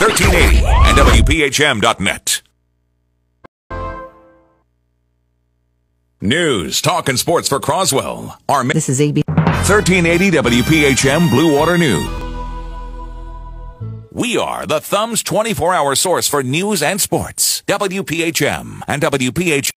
1380 and WPHM.net. News, talk, and sports for Croswell. Our This is AB. 1380 WPHM Blue Water News. We are the Thumb's 24 hour source for news and sports. WPHM and WPH.